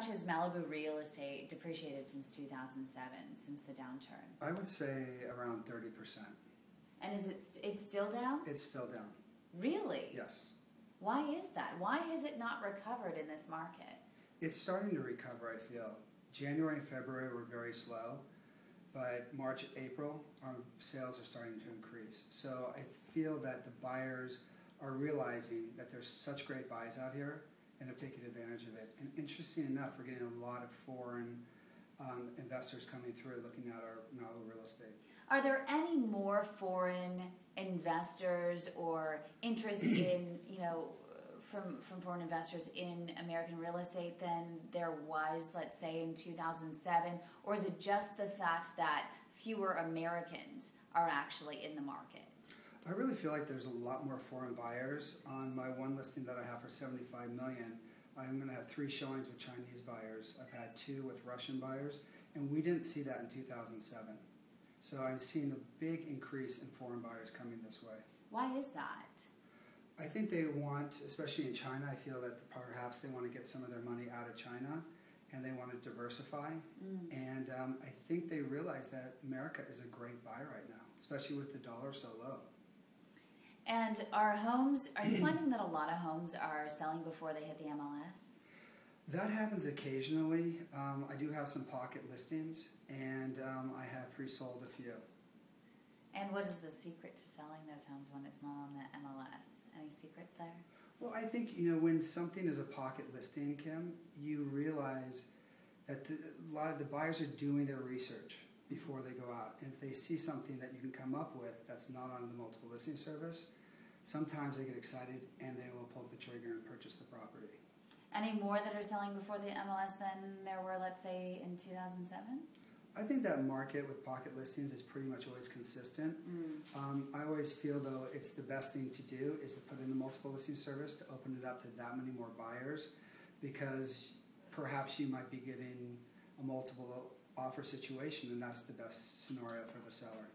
much has Malibu real estate depreciated since 2007, since the downturn? I would say around 30%. And is it st- it's still down? It's still down. Really? Yes. Why is that? Why has it not recovered in this market? It's starting to recover, I feel. January and February were very slow, but March, April, our sales are starting to increase. So I feel that the buyers are realizing that there's such great buys out here and they're taking advantage of it. And interesting enough, we're getting a lot of foreign um, investors coming through looking at our Malibu real estate. Are there any more foreign investors or interest in, you know, from, from foreign investors in American real estate than there was, let's say, in 2007? Or is it just the fact that fewer Americans are actually in the market? I really feel like there's a lot more foreign buyers on my one listing that I have for 75 million. I'm going to have three showings with Chinese buyers. I've had two with Russian buyers, and we didn't see that in 2007. So I've seen a big increase in foreign buyers coming this way. Why is that? I think they want, especially in China, I feel that perhaps they want to get some of their money out of China and they want to diversify. Mm. And um, I think they realize that America is a great buy right now, especially with the dollar so low. And are homes, are you finding that a lot of homes are selling before they hit the MLS? That happens occasionally. Um, I do have some pocket listings, and um, I have pre-sold a few. And what is the secret to selling those homes when it's not on the MLS? Any secrets there? Well, I think you know when something is a pocket listing, Kim, you realize that the, a lot of the buyers are doing their research before they go out, and if they see something that you can come up with that's not on the multiple listing service, sometimes they get excited and they will pull the trigger and purchase the property. Any more that are selling before the MLS than there were, let's say, in 2007? I think that market with pocket listings is pretty much always consistent. Mm. Um, I always feel though it's the best thing to do is to put in the multiple listing service to open it up to that many more buyers because perhaps you might be getting a multiple offer situation and that's the best scenario for the seller.